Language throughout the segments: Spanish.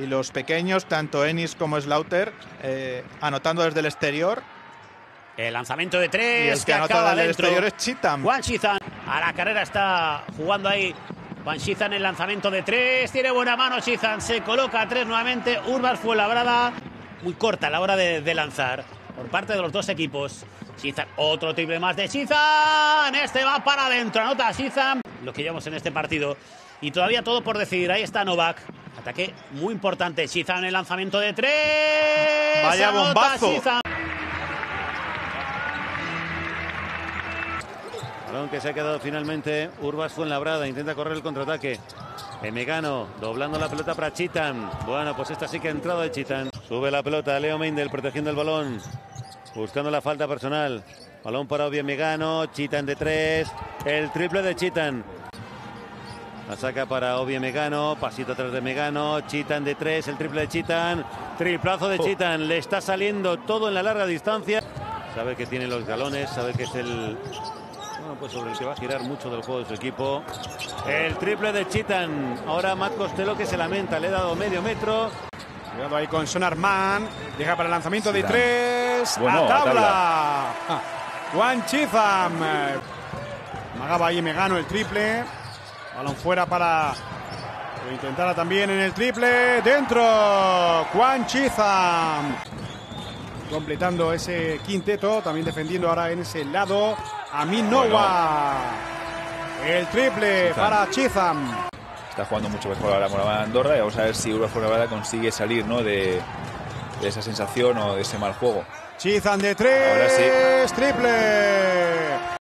y los pequeños, tanto Ennis como Slaughter, eh, anotando desde el exterior. El lanzamiento de Y tres el que anota acaba desde el exterior es Chitam. Juan Shizan. A la carrera está jugando ahí. Juan Shizan el lanzamiento de tres. Tiene buena mano Shizan. Se coloca a tres nuevamente. Urbas fue labrada. Muy corta a la hora de, de lanzar. Por parte de los dos equipos. Shizan. Otro triple más de Shizan. Este va para adentro. Anota Shizan. Lo que llevamos en este partido. Y todavía todo por decidir. Ahí está Novak. Ataque muy importante. Shizan el lanzamiento de tres. Vaya Anota bombazo. Shizan. Balón que se ha quedado finalmente. Urbas Fuenlabrada intenta correr el contraataque. Emegano doblando la pelota para Chitan. Bueno, pues esta sí que ha entrado de Chitan. Sube la pelota Leo Meindel protegiendo el balón. Buscando la falta personal. Balón para Obie Megano. Chitan de tres. El triple de Chitan. La saca para Obie Megano. Pasito atrás de Megano. Chitan de tres. El triple de Chitan. Triplazo de Chitan. Le está saliendo todo en la larga distancia. Sabe que tiene los galones. Sabe que es el bueno, pues sobre el que va a girar mucho del juego de su equipo. El triple de Chitan. Ahora Matt Costello que se lamenta. Le he dado medio metro. Cuidado ahí con Sonarman. Deja para el lanzamiento de tres. Bueno, a a tabla. Ah, Juan Chizam. Magaba ahí Megano el triple. Balón fuera para que intentara también en el triple. Dentro. Juan Chizam. Completando ese quinteto. También defendiendo ahora en ese lado. Amin Nowa. El triple Chizam. para Chizam. Está jugando mucho mejor ahora Moraván Andorra y vamos a ver si Urbas Fuenlabrada consigue salir ¿no? de, de esa sensación o de ese mal juego. Chizan de tres. Ahora sí. Triple.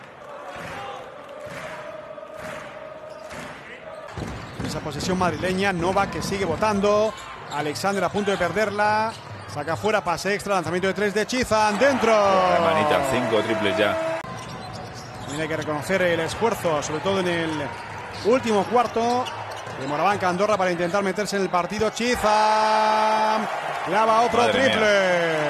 Esa posesión madrileña. Nova que sigue votando. Alexander a punto de perderla. Saca fuera, pase extra, lanzamiento de tres de Chizan. Dentro. La manita, cinco triples ya. Hay que reconocer el esfuerzo, sobre todo en el último cuarto. De Moravanca Andorra para intentar meterse en el partido. Chizam. Clava otro Madre mía. triple.